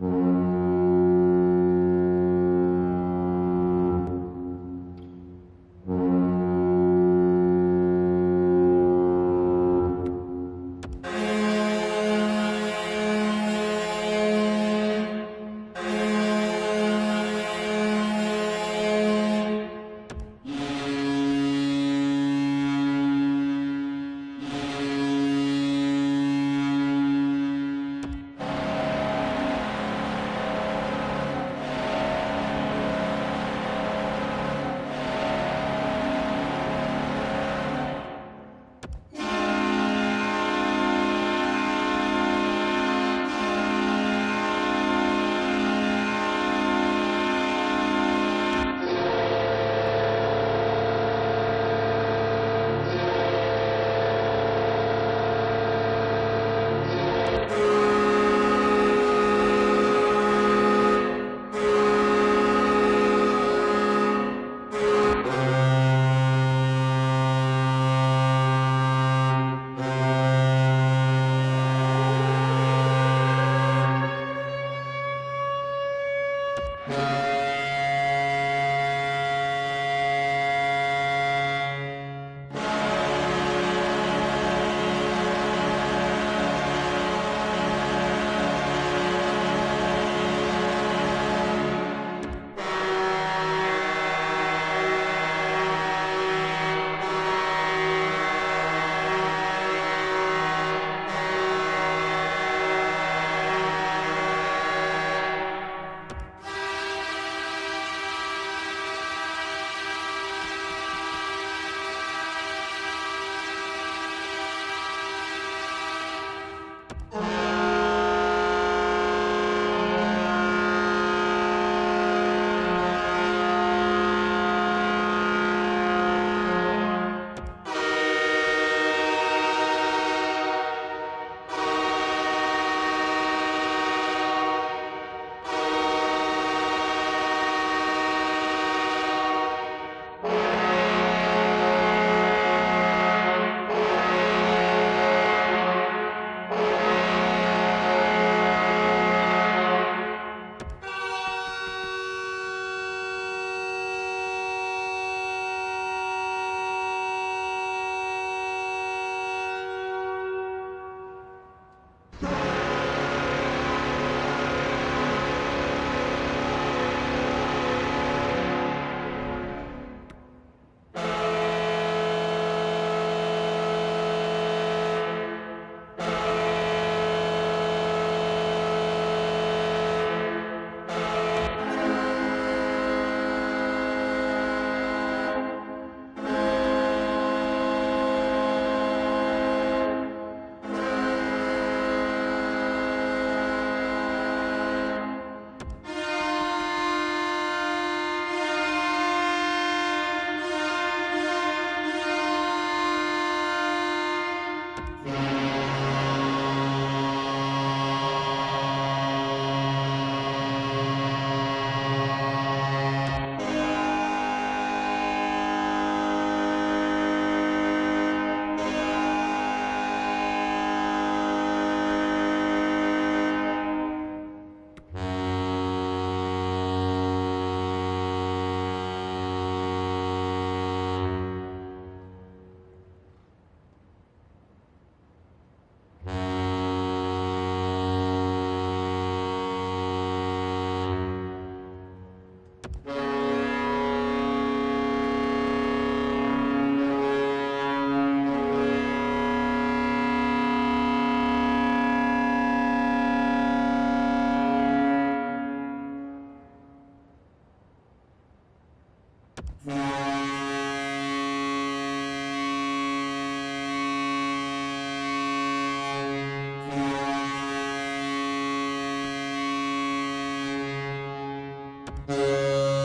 Mm-hmm. You